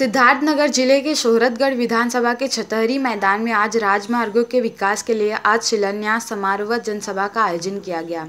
सिद्धार्थनगर ज़िले के शोहरतगढ़ विधानसभा के छतहरी मैदान में आज राजमार्गों के विकास के लिए आज शिलान्यास समारोह जनसभा का आयोजन किया गया,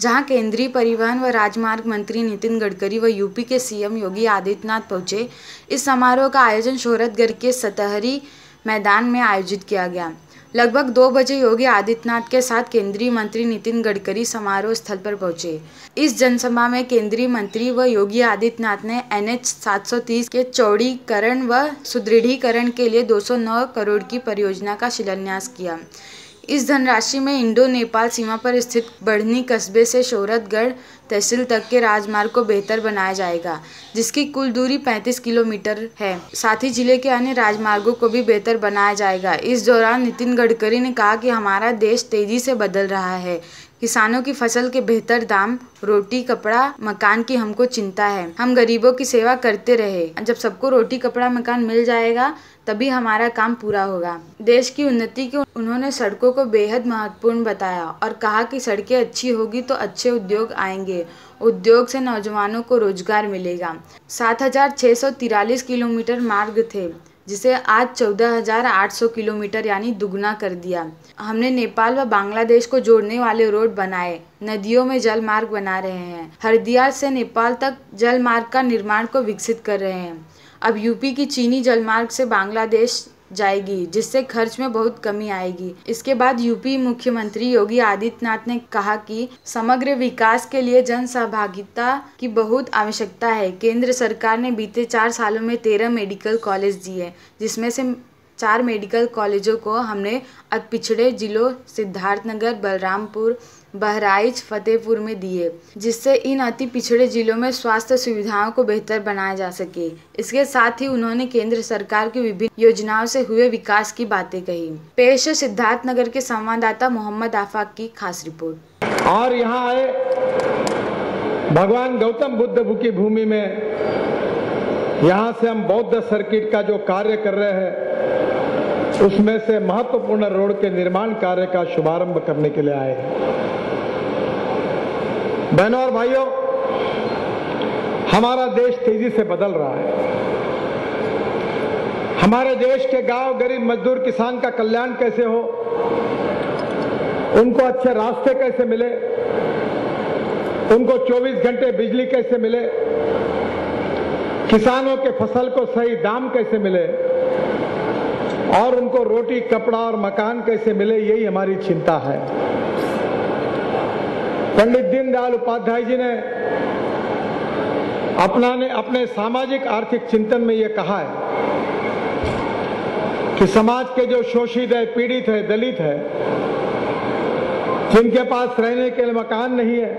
जहाँ केंद्रीय परिवहन व राजमार्ग मंत्री नितिन गडकरी व यूपी के सीएम योगी आदित्यनाथ पहुँचे। इस समारोह का आयोजन शोहरतगढ़ के सतहरी मैदान में आयोजित किया गया। लगभग दो बजे योगी आदित्यनाथ के साथ केंद्रीय मंत्री नितिन गडकरी समारोह स्थल पर पहुँचे। इस जनसभा में केंद्रीय मंत्री व योगी आदित्यनाथ ने एन एच 730 के चौड़ीकरण व सुदृढ़ीकरण के लिए 209 करोड़ की परियोजना का शिलान्यास किया। इस धनराशि में इंडो नेपाल सीमा पर स्थित बढ़नी कस्बे से शोरतगढ़ तहसील तक के राजमार्ग को बेहतर बनाया जाएगा, जिसकी कुल दूरी 35 किलोमीटर है। साथ ही ज़िले के अन्य राजमार्गों को भी बेहतर बनाया जाएगा। इस दौरान नितिन गडकरी ने कहा कि हमारा देश तेज़ी से बदल रहा है। किसानों की फ़सल के बेहतर दाम, रोटी, कपड़ा, मकान की हमको चिंता है। हम गरीबों की सेवा करते रहे। जब सबको रोटी, कपड़ा, मकान मिल जाएगा, तभी हमारा काम पूरा होगा। देश की उन्नति के उन्होंने सड़कों को बेहद महत्वपूर्ण बताया और कहा कि सड़कें अच्छी होगी तो अच्छे उद्योग आएँगे। उद्योग से नौजवानों को रोज़गार मिलेगा। सात किलोमीटर मार्ग थे। जिसे आज 14,800 किलोमीटर यानी दुगना कर दिया। हमने नेपाल व बांग्लादेश को जोड़ने वाले रोड बनाए। नदियों में जल मार्ग बना रहे हैं। हरदिया से नेपाल तक जल मार्ग का निर्माण को विकसित कर रहे हैं। अब यूपी की चीनी जलमार्ग से बांग्लादेश जाएगी, जिससे खर्च में बहुत कमी आएगी। इसके बाद यूपी मुख्यमंत्री योगी आदित्यनाथ ने कहा कि समग्र विकास के लिए जन सहभागिता की बहुत आवश्यकता है। केंद्र सरकार ने बीते चार सालों में तेरह मेडिकल कॉलेज दिए, जिसमें से चार मेडिकल कॉलेजों को हमने अति पिछड़े जिलों, सिद्धार्थनगर, बलरामपुर, बहराइच, फतेहपुर में दिए, जिससे इन अति पिछड़े जिलों में स्वास्थ्य सुविधाओं को बेहतर बनाया जा सके। इसके साथ ही उन्होंने केंद्र सरकार की विभिन्न योजनाओं से हुए विकास की बातें कही। पेश सिद्धार्थनगर के संवाददाता मोहम्मद आफाक की खास रिपोर्ट। और यहाँ आए भगवान गौतम बुद्ध की भूमि में। यहाँ से हम बौद्ध सर्किट का जो कार्य कर रहे हैं उसमें से महत्वपूर्ण रोड के निर्माण कार्य का शुभारंभ करने के लिए आए बहनों और भाइयों, हमारा देश तेज़ी से बदल रहा है। हमारे देश के गाँव गरीब मजदूर किसान का कल्याण कैसे हो? उनको अच्छे रास्ते कैसे मिले? उनको 24 घंटे बिजली कैसे मिले? किसानों के फ़सल को सही दाम कैसे मिले? और उनको रोटी, कपड़ा और मकान कैसे मिले, यही हमारी चिंता है। पंडित दीनदयाल उपाध्याय जी ने अपना ने, अपने सामाजिक, आर्थिक चिंतन में यह कहा है कि समाज के जो शोषित है, पीड़ित है, दलित है, जिनके पास रहने के लिए मकान नहीं है,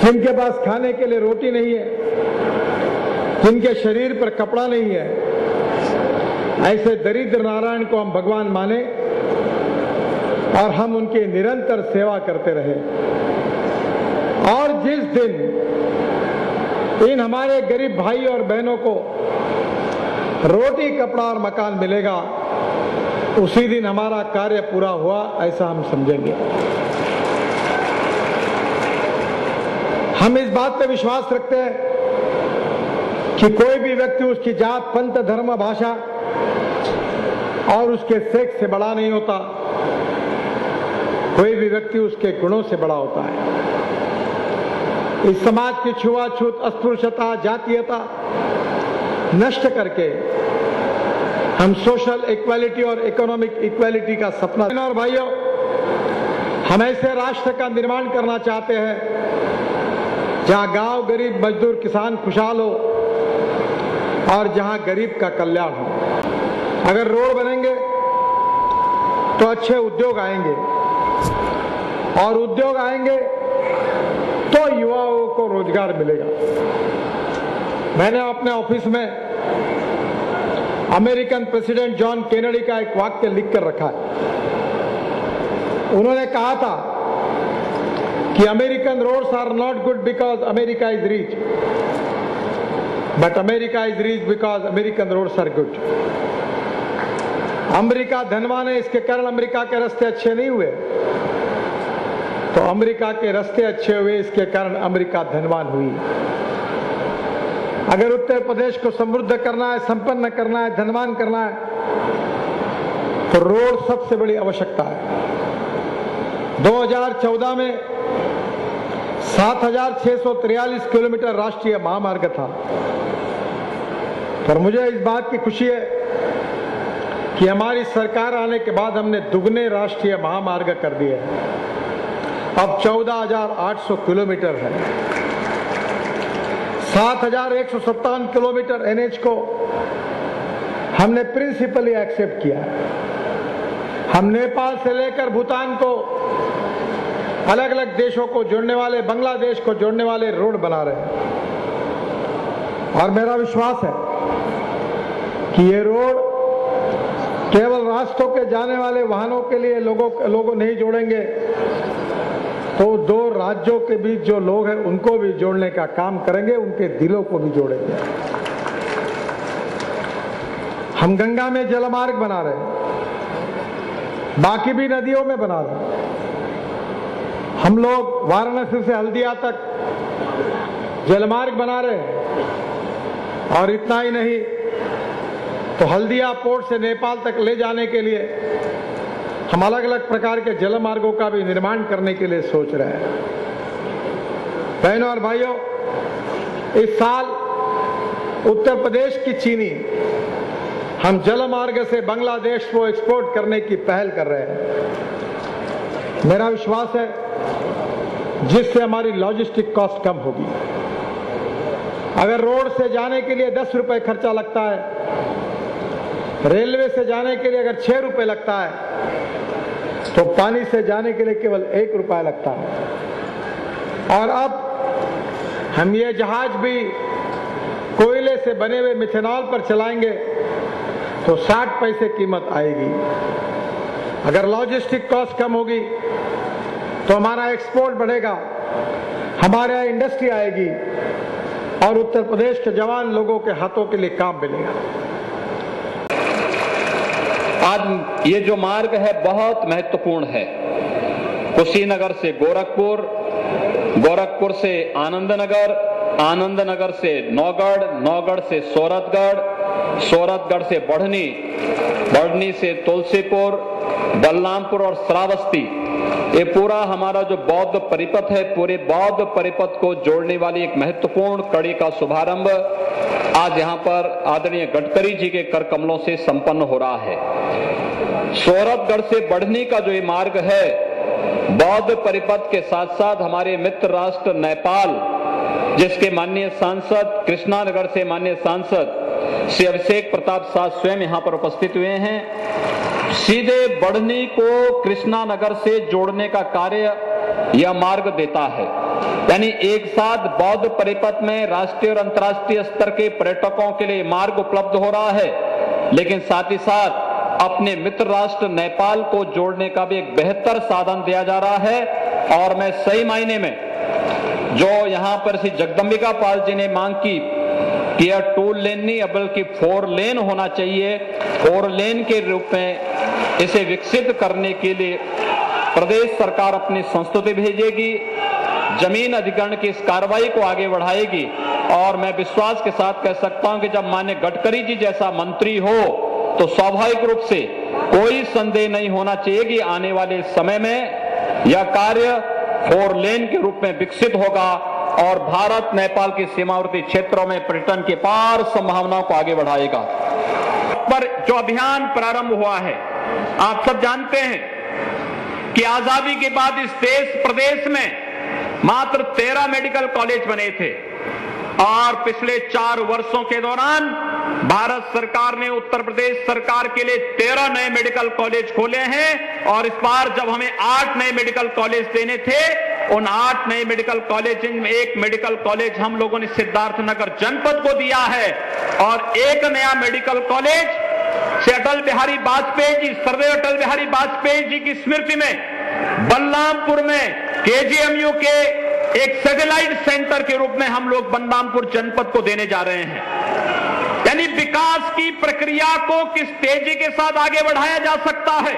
जिनके पास खाने के लिए रोटी नहीं है, जिनके शरीर पर कपड़ा नहीं है ऐसे दरिद्र नारायण को हम भगवान माने और हम उनकी निरंतर सेवा करते रहे। और जिस दिन इन हमारे गरीब भाई और बहनों को रोटी, कपड़ा और मकान मिलेगा, उसी दिन हमारा कार्य पूरा हुआ, ऐसा हम समझेंगे। हम इस बात पे विश्वास रखते हैं कि कोई भी व्यक्ति उसकी जात, पंथ, धर्म, भाषा और उसके सेक्स से बड़ा नहीं होता। कोई भी व्यक्ति उसके गुणों से बड़ा होता है। इस समाज की छुआछूत, अस्पृश्यता, जातीयता नष्ट करके हम सोशल इक्वालिटी और इकोनॉमिक इक्वालिटी का सपना और भाइयों, हम ऐसे राष्ट्र का निर्माण करना चाहते हैं, जहाँ गाँव गरीब मजदूर किसान खुशहाल हो और जहाँ गरीब का कल्याण हो। अगर रोड बनेंगे तो अच्छे उद्योग आएँगे। और उद्योग आएँगे तो युवाओं को रोज़गार मिलेगा। मैंने अपने ऑफ़िस में अमेरिकन प्रेसिडेंट जॉन केनेडी का एक वाक्य लिख कर रखा है। उन्होंने कहा था कि American roads are not good because America is rich, but America is rich because American roads are good. America धनवान है इसके कारण अमेरिका के रास्ते अच्छे नहीं हुए। तो अमेरिका के रास्ते अच्छे हुए इसके कारण अमेरिका धनवान हुई। अगर उत्तर प्रदेश को समृद्ध करना है संपन्न करना है धनवान करना है तो रोड सबसे बड़ी आवश्यकता है। 2014 में 7,643 किलोमीटर राष्ट्रीय महामार्ग था। पर मुझे इस बात की खुशी है कि हमारी सरकार आने के बाद हमने दुगने राष्ट्रीय महामार्ग कर दिए अब 14,800 किलोमीटर है। सात हज़ार एक सौ सत्तावन किलोमीटर एनएच को हमने प्रिंसिपली एक्सेप्ट किया हम नेपाल से लेकर भूटान को अलग अलग देशों को जोड़ने वाले बांग्लादेश को जोड़ने वाले रोड बना रहे हैं। और मेरा विश्वास है कि ये रोड रास्तों के जाने वाले वाहनों के लिए लोगों लोगों नहीं जोड़ेंगे। तो दो राज्यों के बीच जो लोग हैं, उनको भी जोड़ने का काम करेंगे, उनके दिलों को भी जोड़ेंगे। हम गंगा में जलमार्ग बना रहे हैं। बाकी भी नदियों में बना रहे हैं। हम लोग वाराणसी से हल्दिया तक जलमार्ग बना रहे हैं। और इतना ही नहीं तो हल्दिया पोर्ट से नेपाल तक ले जाने के लिए हम अलग अलग प्रकार के जल मार्गों का भी निर्माण करने के लिए सोच रहे हैं। बहनों और भाइयों, इस साल उत्तर प्रदेश की चीनी हम जल मार्ग से बांग्लादेश को एक्सपोर्ट करने की पहल कर रहे हैं। मेरा विश्वास है, जिससे हमारी लॉजिस्टिक कॉस्ट कम होगी। अगर रोड से जाने के लिए दस रुपए खर्चा लगता है रेलवे से जाने के लिए अगर छह रुपए लगता है तो पानी से जाने के लिए केवल एक रुपया लगता है। और अब हम ये जहाज़ भी कोयले से बने हुए मिथेनॉल पर चलाएँगे तो 60 पैसे कीमत आएगी। अगर लॉजिस्टिक कॉस्ट कम होगी तो हमारा एक्सपोर्ट बढ़ेगा, हमारे यहाँ इंडस्ट्री आएगी, और उत्तर प्रदेश के जवान लोगों के हाथों के लिए काम मिलेगा। आज ये जो मार्ग है बहुत महत्वपूर्ण है। कुशीनगर से गोरखपुर गोरखपुर से आनंदनगर आनंदनगर से नौगढ़ नौगढ़ से सोरतगढ़ सोरतगढ़ से बढ़नी बढ़नी से तुलसीपुर, बलरामपुर और श्रावस्ती। ये पूरा हमारा जो बौद्ध परिपथ है, पूरे बौद्ध परिपथ को जोड़ने वाली एक महत्वपूर्ण कड़ी का शुभारंभ। आज यहाँ पर आदरणीय गडकरी जी के कर कमलों से संपन्न हो रहा है। सौरभगढ़ से बढ़ने का जो ये मार्ग है, बौद्ध परिपथ के साथ साथ हमारे मित्र राष्ट्र नेपाल, जिसके माननीय सांसद कृष्णानगर से माननीय सांसद श्री अभिषेक प्रताप शाह स्वयं यहाँ पर उपस्थित हुए हैं। सीधे बढ़नी को कृष्णानगर से जोड़ने का कार्य यह मार्ग देता है। यानी एक साथ बौद्ध परिपथ में राष्ट्रीय और अंतर्राष्ट्रीय स्तर के पर्यटकों के लिए मार्ग उपलब्ध हो रहा है। लेकिन साथ ही साथ अपने मित्र राष्ट्र नेपाल को जोड़ने का भी एक बेहतर साधन दिया जा रहा है। और मैं सही मायने में जो यहाँ पर श्री जगदम्बिका पाल जी ने मांग की कि यह टू लेन नहीं बल्कि फोर लेन होना चाहिए। फोर लेन के रूप में इसे विकसित करने के लिए प्रदेश सरकार अपनी संस्तुति भेजेगी। ज़मीन अधिकरण की इस कार्रवाई को आगे बढ़ाएगी। और मैं विश्वास के साथ कह सकता हूँ कि जब मान्य गडकरी जी जैसा मंत्री हो तो स्वाभाविक रूप से कोई संदेह नहीं होना चाहिए कि आने वाले समय में यह कार्य फोर लेन के रूप में विकसित होगा और भारत, नेपाल के सीमावर्ती क्षेत्रों में पर्यटन के पार संभावनाओं को आगे बढ़ाएगा। पर जो अभियान प्रारंभ हुआ है, आप सब जानते हैं कि आज़ादी के बाद इस देश, प्रदेश में मात्र तेरह मेडिकल कॉलेज बने थे। और पिछले चार वर्षों के दौरान भारत सरकार ने उत्तर प्रदेश सरकार के लिए तेरह नए मेडिकल कॉलेज खोले हैं और इस बार जब हमें आठ नए मेडिकल कॉलेज देने थे, उन आठ नए मेडिकल कॉलेज में एक मेडिकल कॉलेज हम लोगों ने सिद्धार्थनगर जनपद को दिया है, और एक नया मेडिकल कॉलेज से अटल बिहारी वाजपेयी जी, सर्वे अटल बिहारी वाजपेयी जी की स्मृति में बलरामपुर में केजीएमयू के एक सैटेलाइट सेंटर के रूप में हम लोग बलरामपुर जनपद को देने जा रहे हैं। यानी विकास की प्रक्रिया को किस तेज़ी के साथ आगे बढ़ाया जा सकता है?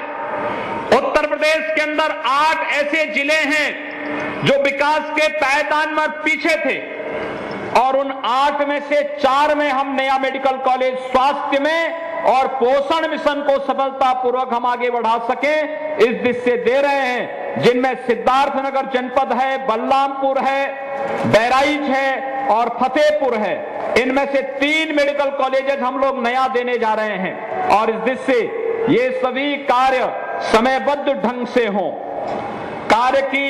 उत्तर प्रदेश के अंदर आठ ऐसे ज़िले हैं जो विकास के पायदान में पीछे थे और उन आठ में से चार में हम नया मेडिकल कॉलेज स्वास्थ्य में और पोषण मिशन को सफलतापूर्वक हम आगे बढ़ा सके, इस दिश दे रहे हैं, जिनमें सिद्धार्थनगर जनपद है, बलरामपुर है बहराइच है और फतेहपुर है। इनमें से तीन मेडिकल कॉलेजेस हम लोग नया देने जा रहे हैं और इस दिश ये सभी कार्य समयबद्ध ढंग से हों। कार्य की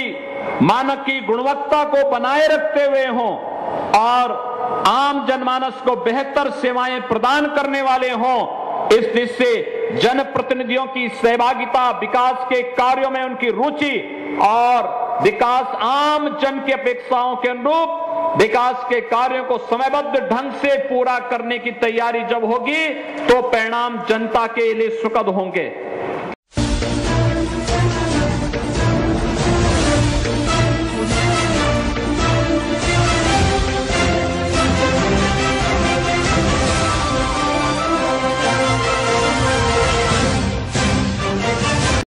मानक की गुणवत्ता को बनाए रखते हुए हों और आम जनमानस को बेहतर सेवाएँ प्रदान करने वाले हों। इस दिश से जनप्रतिनिधियों की सहभागिता, विकास के कार्यों में उनकी रुचि और विकास आम जन की अपेक्षाओं के अनुरूप विकास के कार्यों को समयबद्ध ढंग से पूरा करने की तैयारी जब होगी तो परिणाम जनता के लिए सुखद होंगे।